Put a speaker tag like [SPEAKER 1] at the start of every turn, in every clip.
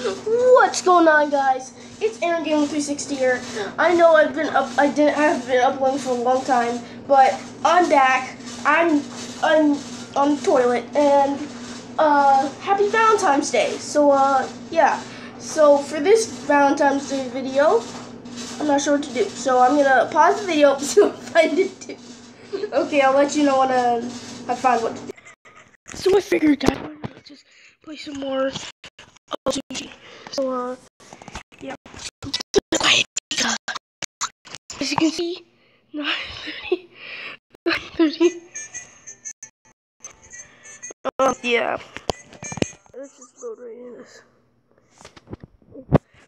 [SPEAKER 1] What's going on, guys? It's Aaron Gamer 360 here. I know I've been up. I didn't I have been uploading for a long time, but I'm back. I'm I'm on the toilet, and uh, happy Valentine's Day. So uh, yeah. So for this Valentine's Day video, I'm not sure what to do. So I'm gonna pause the video to find it. Too. Okay, I'll let you know when uh, I find what to do. So I figured I would just play some more Oh. So, uh, yeah. As you can see, 930. 930. Um, yeah. Let's just load right in this.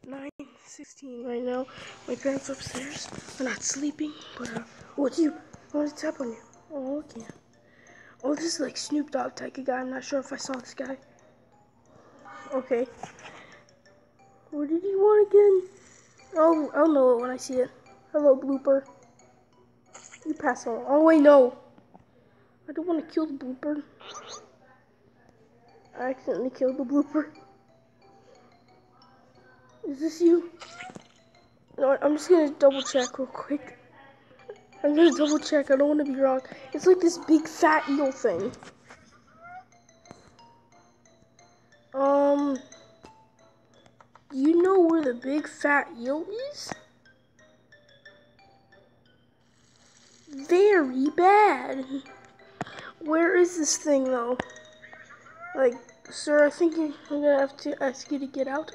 [SPEAKER 1] 9.16 right now. My parents upstairs. They're not sleeping, but, uh, what's you? I want to tap on you. Oh, okay. Oh, this is like Snoop Dogg type of guy. I'm not sure if I saw this guy. Okay. What did he want again? Oh, I'll know it when I see it. Hello, blooper. You pass on. Oh, wait, no. I don't want to kill the blooper. I accidentally killed the blooper. Is this you? No, I'm just gonna double check real quick. I'm gonna double check. I don't want to be wrong. It's like this big fat eel thing. Um, you know where the big fat eel is? Very bad. Where is this thing though? Like, sir, I think I'm gonna have to ask you to get out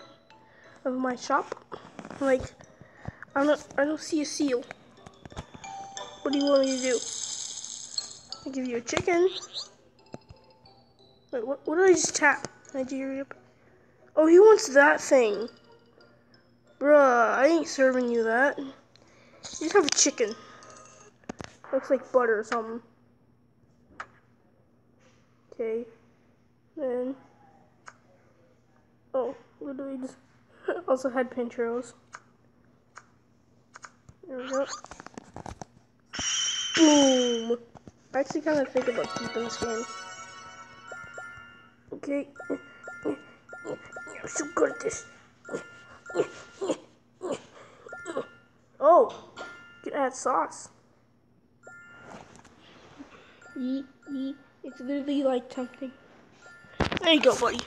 [SPEAKER 1] of my shop. Like, I don't, I don't see a seal. What do you want me to do? I give you a chicken. Wait, what, what did I just tap? Nigeria. Oh, he wants that thing. Bruh, I ain't serving you that. You just have a chicken. Looks like butter or something. Okay. Then. Oh, literally just. also had pinchos. There we go. Boom! I actually kind of think about keeping this game. Okay. I'm so good at this. Oh, can add sauce. It's literally like tempting. There you go, buddy.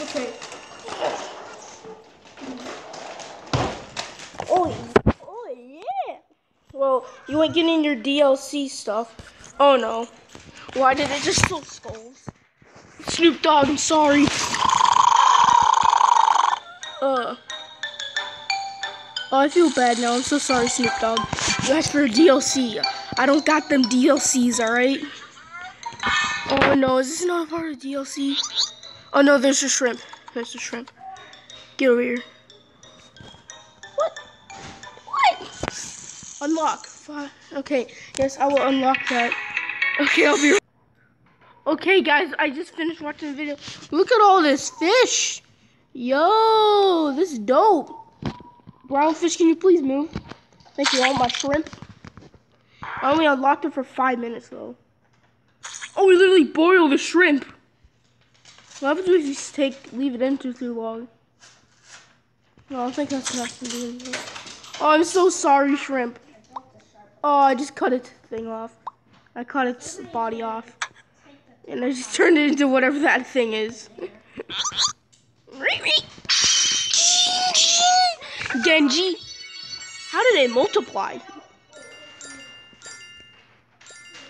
[SPEAKER 1] okay. Oh, oh yeah. Well, you ain't getting your DLC stuff. Oh no. Why did it just still skulls? Snoop Dogg, I'm sorry. Uh. Oh, I feel bad now. I'm so sorry, Snoop Dogg. You asked for a DLC. I don't got them DLCs, alright? Oh no, is this not a part of DLC? Oh no, there's a shrimp. There's a shrimp. Get over here. What? What? Unlock. Okay, yes, I will unlock that. Okay, I'll be right Okay, guys, I just finished watching the video. Look at all this fish. Yo, this is dope. Brown fish, can you please move? Thank you, all my shrimp. I only unlocked it for five minutes, though. Oh, we literally boiled the shrimp. What happens if you take, leave it in too, too long? No, I don't think that's enough to do anything. Oh, I'm so sorry, shrimp. Oh, I just cut its thing off. I cut its body off. And I just turned it into whatever that thing is. Genji. How do they multiply?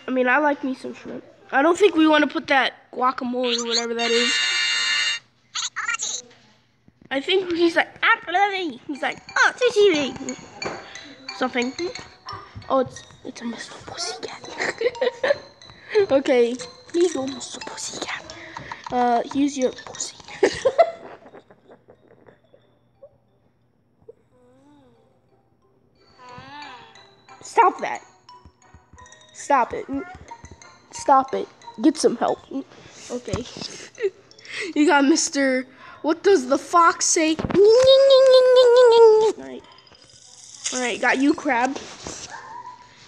[SPEAKER 1] I mean, I like me some shrimp. I don't think we want to put that guacamole or whatever that is. I think he's like, ah, he's like, oh, sushi. Something. Oh, it's, it's a Mr. Pussycat. okay. You go, Mr. Pussycat. Uh, here's your pussy. Stop that. Stop it. Stop it. Get some help. Okay. you got Mr. What does the fox say? Alright. Alright, got you, crab.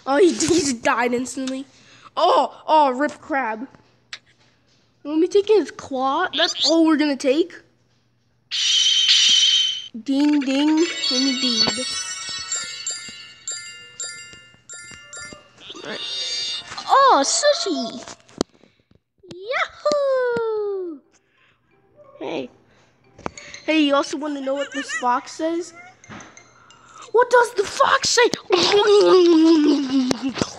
[SPEAKER 1] Oh, he, he just died instantly. Oh, oh, rip crab. Let me take his claw. That's all we're gonna take. Ding ding indeed. Right. Oh, sushi! Yahoo! Hey. Hey, you also want to know what this fox says? What does the fox say?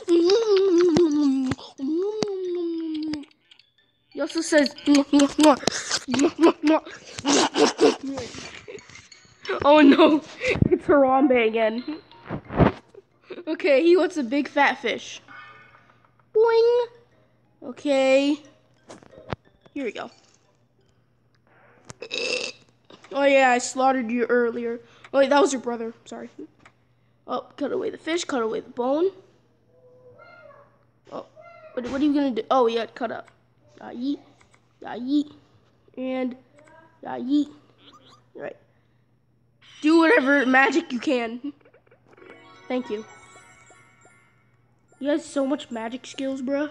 [SPEAKER 1] also says. oh no, it's Harambe again. Okay, he wants a big fat fish. Boing. Okay. Here we go. Oh yeah, I slaughtered you earlier. Oh wait, that was your brother. Sorry. Oh, cut away the fish, cut away the bone. Oh, what, what are you gonna do? Oh, yeah, cut up. Yeah, yeet. Yeet. And, yeah, yeet. Right. Do whatever magic you can. Thank you. You have so much magic skills, bro.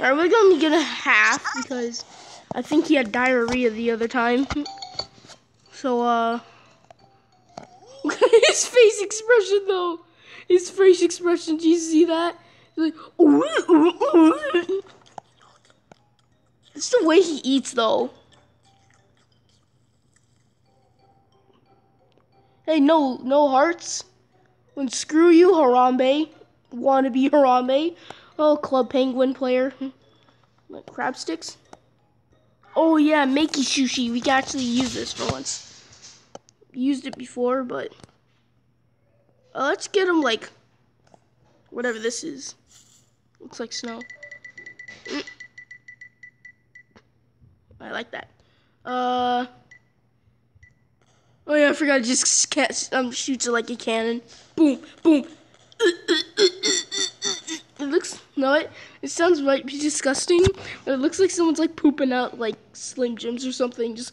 [SPEAKER 1] Alright, we're gonna get a half because I think he had diarrhea the other time. So, uh, his face expression though. His face expression. Do you see that? He's like. It's the way he eats though. Hey, no, no hearts. When screw you, Harambe. Wanna be Harambe. Oh, Club Penguin player. Like crab sticks. Oh yeah, Maki sushi. We can actually use this for once used it before, but uh, let's get him like whatever this is. Looks like snow. Mm. I like that. Uh. Oh yeah, I forgot. Just can't, um, shoots it like a cannon. Boom, boom. It looks no, it it sounds might be disgusting, but it looks like someone's like pooping out like Slim Jims or something. Just.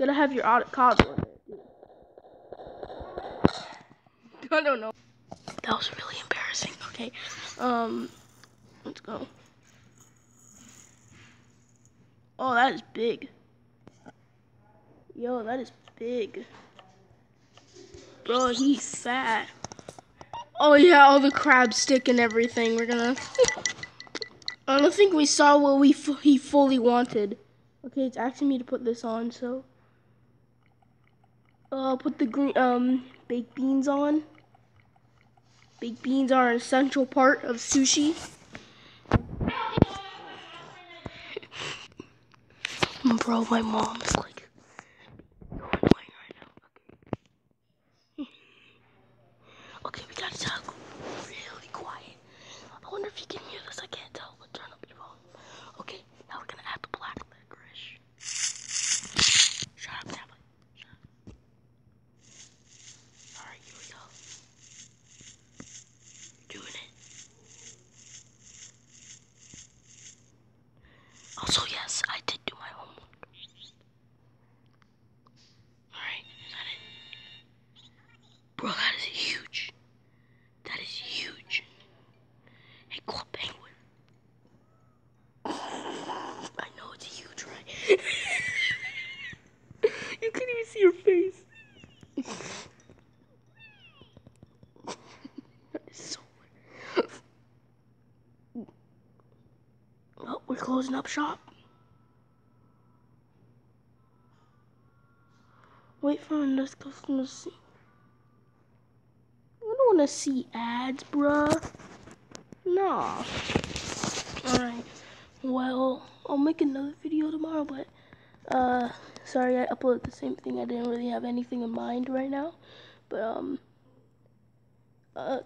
[SPEAKER 1] gotta have your avocado in it. I don't know. That was really embarrassing. Okay, um, let's go. Oh, that is big. Yo, that is big. Bro, he's fat. Oh yeah, all the crab stick and everything. We're gonna. I don't think we saw what we he fully wanted. Okay, it's asking me to put this on, so. Uh, put the green um baked beans on. Baked beans are an essential part of sushi. Bro, my mom's like Also, yes, I did do my homework. Alright, is that it? Bro, that is huge. That is huge. Hey, Club Penguin. I know it's huge, right? you can't even see your face. that is so We're closing up shop. Wait for this customer to see. I don't want to see ads, bruh. Nah. Alright. Well, I'll make another video tomorrow, but, uh, sorry I uploaded the same thing. I didn't really have anything in mind right now. But, um, uh,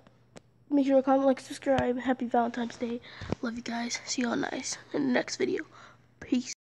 [SPEAKER 1] Make sure to comment, like, subscribe. Happy Valentine's Day. Love you guys. See you all nice in the next video. Peace.